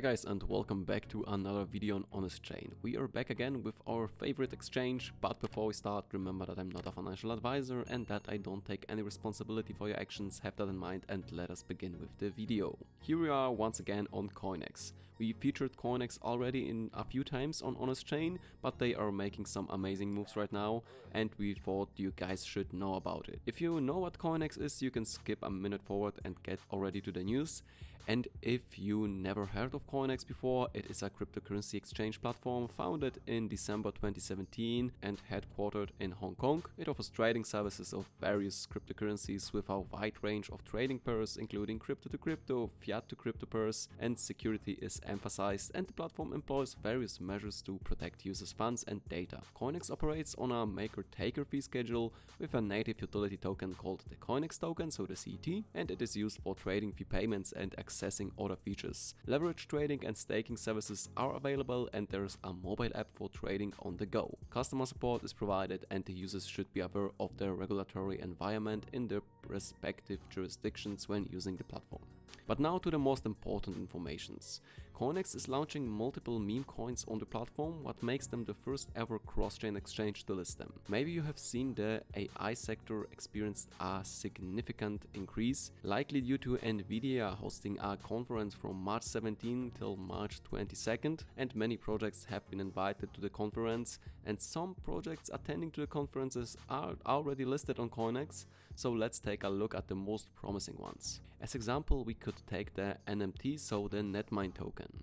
guys and welcome back to another video on Honest Chain. We are back again with our favorite exchange, but before we start, remember that I'm not a financial advisor and that I don't take any responsibility for your actions, have that in mind and let us begin with the video. Here we are once again on CoinEx. We featured CoinEx already in a few times on Honest Chain, but they are making some amazing moves right now and we thought you guys should know about it. If you know what CoinEx is, you can skip a minute forward and get already to the news. And if you never heard of CoinEx before, it is a cryptocurrency exchange platform founded in December 2017 and headquartered in Hong Kong. It offers trading services of various cryptocurrencies with a wide range of trading pairs, including crypto to crypto, fiat to crypto pairs, and security is emphasized. And the platform employs various measures to protect users' funds and data. CoinEx operates on a maker-taker fee schedule with a native utility token called the CoinEx token, so the CT, and it is used for trading fee payments and accessing other features. Leverage trading and staking services are available and there's a mobile app for trading on the go. Customer support is provided and the users should be aware of the regulatory environment in their respective jurisdictions when using the platform. But now to the most important informations. CoinEx is launching multiple meme coins on the platform, what makes them the first ever cross-chain exchange to list them. Maybe you have seen the AI sector experienced a significant increase, likely due to Nvidia hosting a conference from March 17 till March 22nd, and many projects have been invited to the conference, and some projects attending to the conferences are already listed on CoinEx, so let's take a look at the most promising ones. As example, we could take the NMT, so the Netmind token.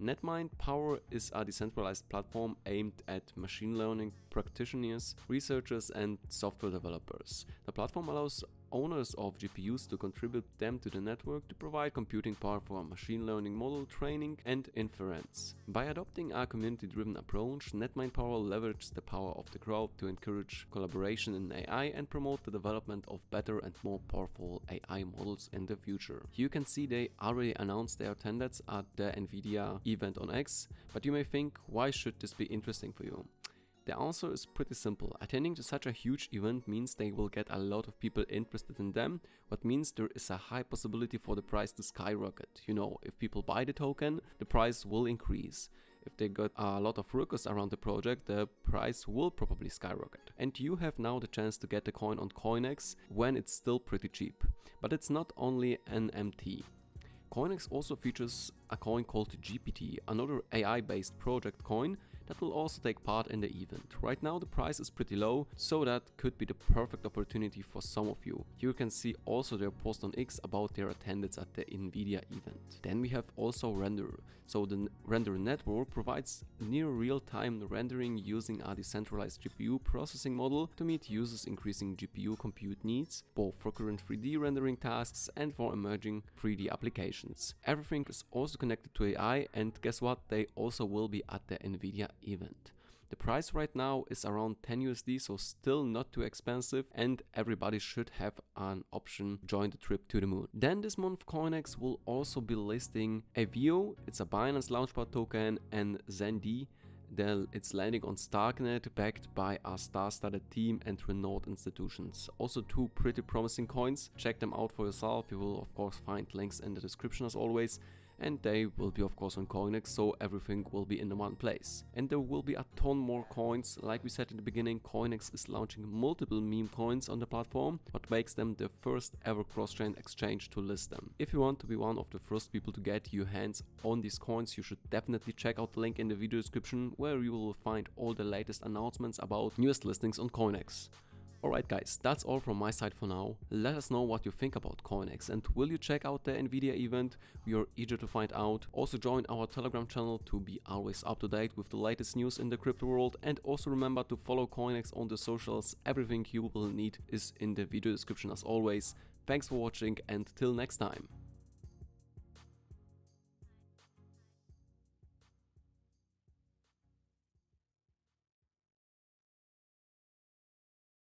Netmind Power is a decentralized platform aimed at machine learning practitioners, researchers and software developers. The platform allows owners of GPUs to contribute them to the network to provide computing power for machine learning model training and inference. By adopting a community-driven approach, Netmind Power leverages the power of the crowd to encourage collaboration in AI and promote the development of better and more powerful AI models in the future. You can see they already announced their attendance at the Nvidia event on X, but you may think why should this be interesting for you? The answer is pretty simple. Attending to such a huge event means they will get a lot of people interested in them, what means there is a high possibility for the price to skyrocket. You know, if people buy the token, the price will increase. If they got a lot of workers around the project, the price will probably skyrocket. And you have now the chance to get the coin on CoinEx when it's still pretty cheap. But it's not only NMT. CoinEx also features a coin called GPT, another AI-based project coin that will also take part in the event. Right now the price is pretty low, so that could be the perfect opportunity for some of you. You can see also their post on X about their attendance at the Nvidia event. Then we have also Render. So the Render network provides near real-time rendering using a decentralized GPU processing model to meet users' increasing GPU compute needs, both for current 3D rendering tasks and for emerging 3D applications. Everything is also connected to AI and guess what, they also will be at the Nvidia event. The price right now is around 10 USD, so still not too expensive and everybody should have an option join the trip to the moon. Then this month CoinEx will also be listing Aevo, it's a Binance Launchpad token and Zendi, then it's landing on Starknet backed by a star-studded team and renowned institutions. Also two pretty promising coins, check them out for yourself, you will of course find links in the description as always and they will be of course on CoinEx so everything will be in one place. And there will be a ton more coins, like we said in the beginning, CoinEx is launching multiple meme coins on the platform, what makes them the first ever cross-chain exchange to list them. If you want to be one of the first people to get your hands on these coins, you should definitely check out the link in the video description where you will find all the latest announcements about newest listings on CoinEx. Alright guys, that's all from my side for now. Let us know what you think about CoinEx and will you check out the Nvidia event? We are eager to find out. Also join our Telegram channel to be always up to date with the latest news in the crypto world and also remember to follow CoinEx on the socials. Everything you will need is in the video description as always. Thanks for watching and till next time.